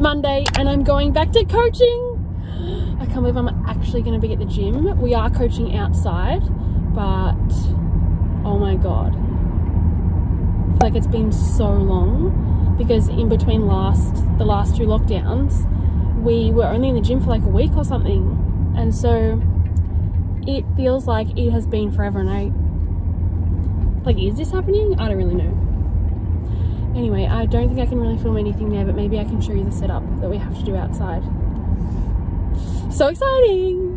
Monday and I'm going back to coaching. I can't believe I'm actually going to be at the gym. We are coaching outside, but oh my god. Like it's been so long because in between last the last two lockdowns, we were only in the gym for like a week or something. And so it feels like it has been forever and I like is this happening? I don't really know. Anyway, I don't think I can really film anything there, but maybe I can show you the setup that we have to do outside. So exciting!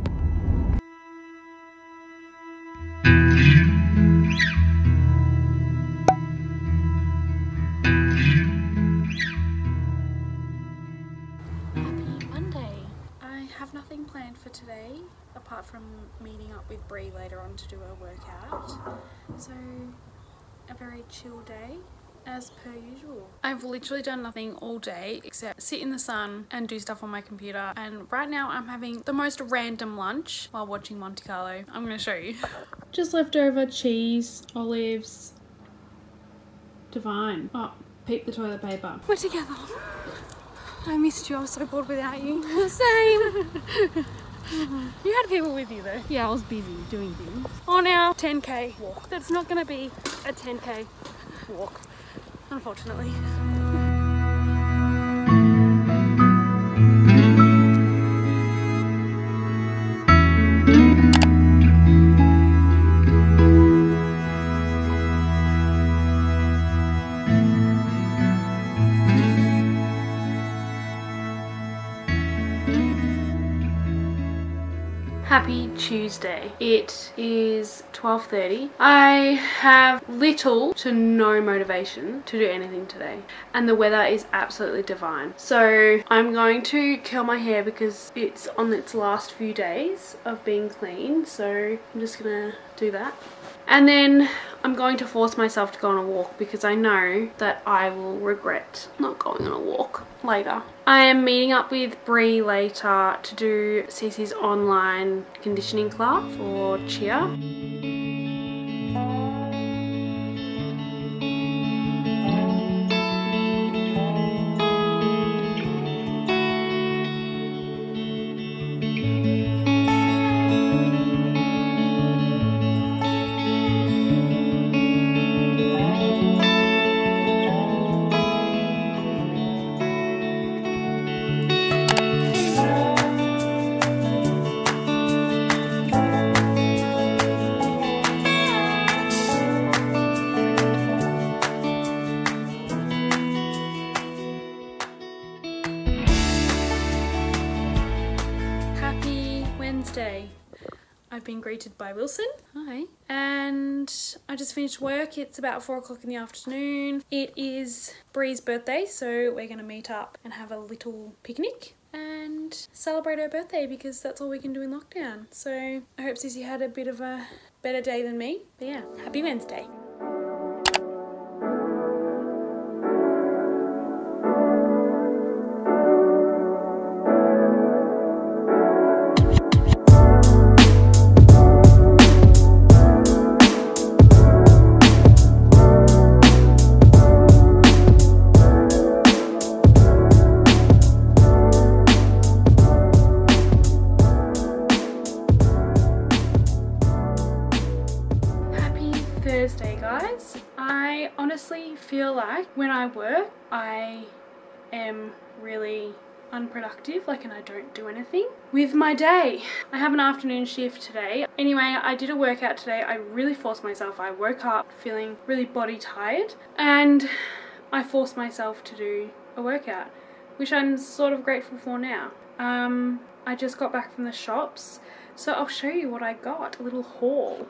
Happy Monday. I have nothing planned for today apart from meeting up with Brie later on to do a workout. So, a very chill day as per usual. I've literally done nothing all day except sit in the sun and do stuff on my computer and right now I'm having the most random lunch while watching Monte Carlo. I'm going to show you. Just leftover cheese, olives, divine. Oh, peep the toilet paper. We're together. I missed you. I was so bored without you. Same. you had people with you though. Yeah, I was busy doing things. On our 10k walk. That's not going to be a 10k walk unfortunately. Happy Tuesday. It is 12.30. I have little to no motivation to do anything today and the weather is absolutely divine. So I'm going to curl my hair because it's on its last few days of being clean so I'm just gonna do that. And then I'm going to force myself to go on a walk because I know that I will regret not going on a walk later. I am meeting up with Brie later to do Cece's online conditioning class for cheer. Wednesday. I've been greeted by Wilson. Hi. And I just finished work. It's about four o'clock in the afternoon. It is Bree's birthday, so we're gonna meet up and have a little picnic and celebrate her birthday because that's all we can do in lockdown. So I hope Cece had a bit of a better day than me. But yeah, happy Wednesday. I honestly feel like when I work I am really unproductive like and I don't do anything with my day. I have an afternoon shift today. Anyway I did a workout today. I really forced myself. I woke up feeling really body tired and I forced myself to do a workout which I'm sort of grateful for now. Um, I just got back from the shops so I'll show you what I got. A little haul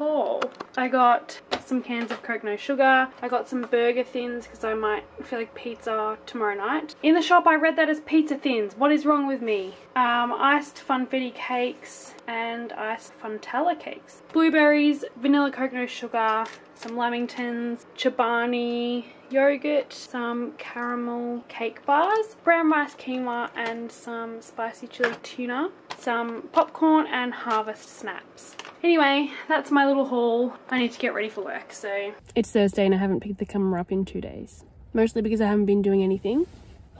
haul. I got some cans of Coke No Sugar. I got some burger thins because I might feel like pizza tomorrow night. In the shop I read that as pizza thins. What is wrong with me? Um, iced funfetti cakes and iced funtella cakes. Blueberries, vanilla Coke No Sugar, some lamingtons, chobani, yogurt, some caramel cake bars, brown rice quinoa and some spicy chili tuna, some popcorn and harvest snaps. Anyway, that's my little haul. I need to get ready for work, so. It's Thursday and I haven't picked the camera up in two days. Mostly because I haven't been doing anything.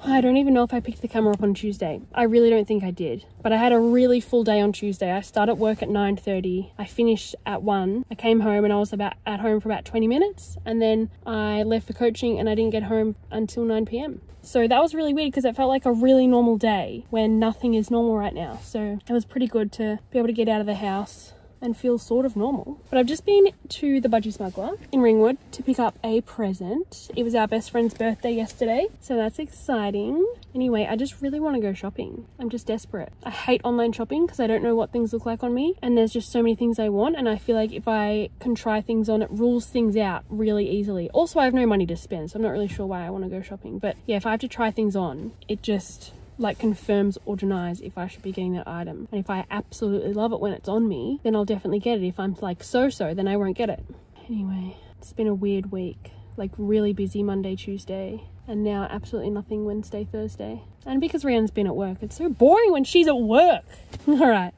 I don't even know if I picked the camera up on Tuesday. I really don't think I did. But I had a really full day on Tuesday. I started work at 9:30. I finished at 1. I came home and I was about at home for about 20 minutes and then I left for coaching and I didn't get home until 9 p.m. So that was really weird because it felt like a really normal day when nothing is normal right now. So it was pretty good to be able to get out of the house and feel sort of normal. But I've just been to the Budgy Smuggler in Ringwood to pick up a present. It was our best friend's birthday yesterday, so that's exciting. Anyway, I just really want to go shopping. I'm just desperate. I hate online shopping because I don't know what things look like on me and there's just so many things I want and I feel like if I can try things on, it rules things out really easily. Also, I have no money to spend, so I'm not really sure why I want to go shopping. But yeah, if I have to try things on, it just like confirms or denies if I should be getting that item. And if I absolutely love it when it's on me, then I'll definitely get it. If I'm like so-so, then I won't get it. Anyway, it's been a weird week. Like really busy Monday, Tuesday, and now absolutely nothing Wednesday, Thursday. And because Rhiannon's been at work, it's so boring when she's at work. All right,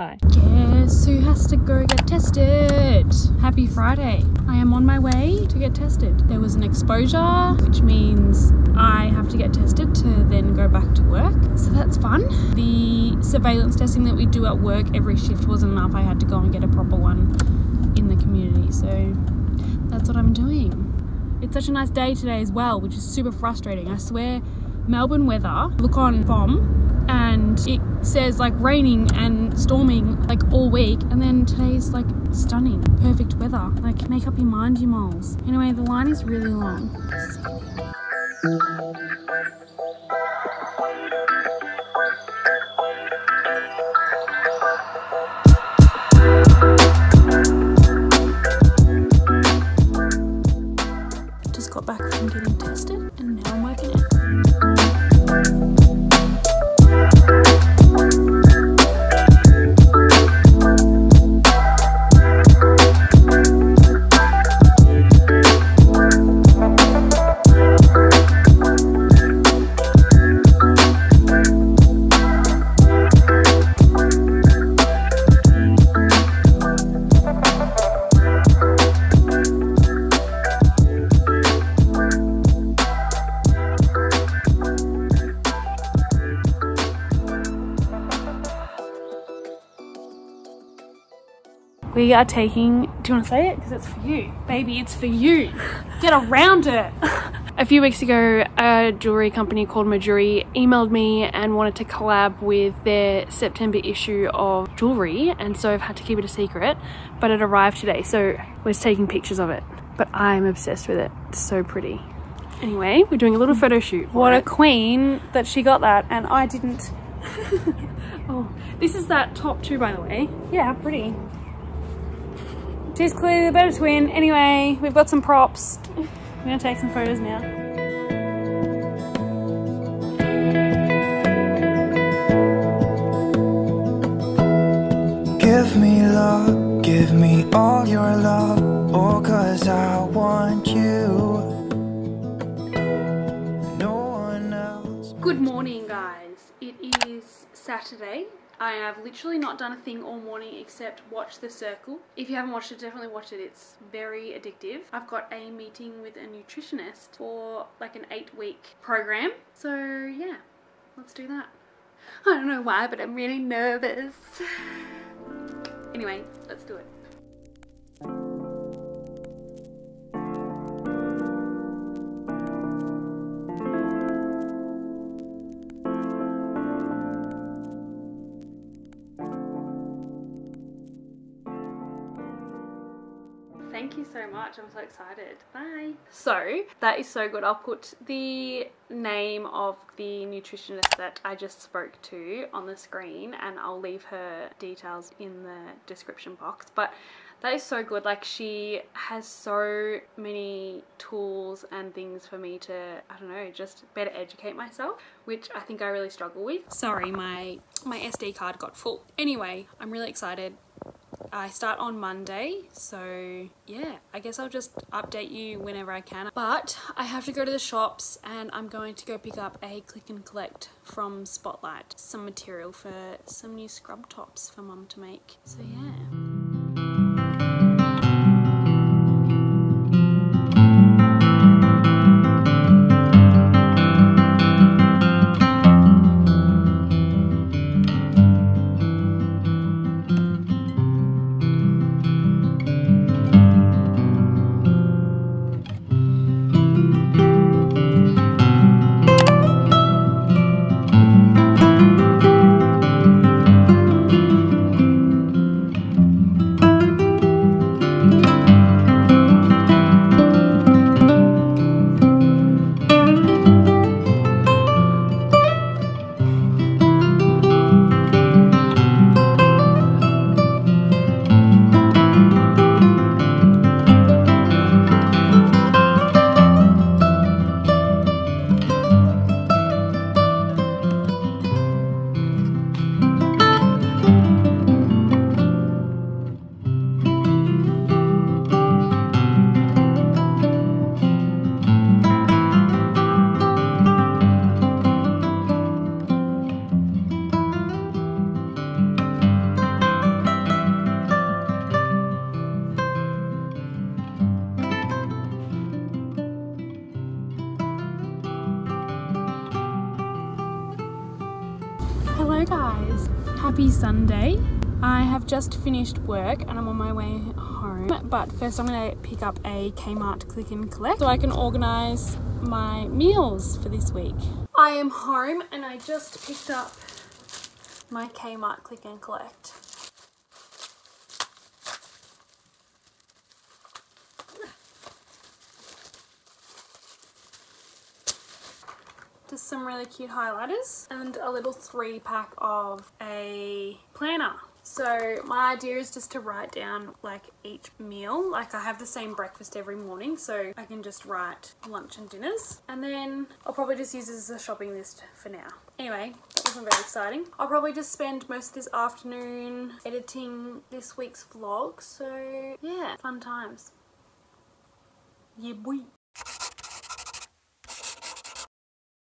bye. Guess who has to go get tested? Happy Friday. I am on my way to get tested. There was an exposure, which means I have to get tested to then go back to work. So that's fun. The surveillance testing that we do at work every shift wasn't enough. I had to go and get a proper one in the community. So that's what I'm doing. It's such a nice day today as well, which is super frustrating. I swear, Melbourne weather, look on BOM, and it says like raining and storming like all week, and then today's like stunning, perfect weather. Like, make up your mind, you moles. Anyway, the line is really long. We are taking. Do you want to say it? Because it's for you, baby. It's for you. Get around it. A few weeks ago, a jewelry company called Mejuri emailed me and wanted to collab with their September issue of jewelry, and so I've had to keep it a secret. But it arrived today, so we're taking pictures of it. But I'm obsessed with it. It's so pretty. Anyway, we're doing a little photo shoot. What a queen that she got that and I didn't. Oh, this is that top too, by the way. Yeah, pretty. She's clearly the better twin. Anyway, we've got some props. I'm gonna take some photos now. Give me love, give me all your love, oh, cause I want you. No one else. Good morning, guys. It is Saturday. I have literally not done a thing all morning except watch The Circle. If you haven't watched it, definitely watch it. It's very addictive. I've got a meeting with a nutritionist for like an eight week program. So, yeah, let's do that. I don't know why, but I'm really nervous. Anyway, let's do it. Much. I'm so excited. Bye. So, that is so good. I'll put the name of the nutritionist that I just spoke to on the screen and I'll leave her details in the description box. But that is so good. Like, she has so many tools and things for me to, I don't know, just better educate myself, which I think I really struggle with. Sorry, my, my SD card got full. Anyway, I'm really excited. I start on Monday, so yeah, I guess I'll just update you whenever I can. But I have to go to the shops and I'm going to go pick up a click and collect from Spotlight, some material for some new scrub tops for mum to make. So yeah. Happy Sunday. I have just finished work and I'm on my way home. But first I'm gonna pick up a Kmart click and collect so I can organize my meals for this week. I am home and I just picked up my Kmart click and collect. Just some really cute highlighters and a little three pack of a planner. So my idea is just to write down like each meal. Like I have the same breakfast every morning so I can just write lunch and dinners. And then I'll probably just use this as a shopping list for now. Anyway, that wasn't very exciting. I'll probably just spend most of this afternoon editing this week's vlog. So yeah, fun times. Yeah boy.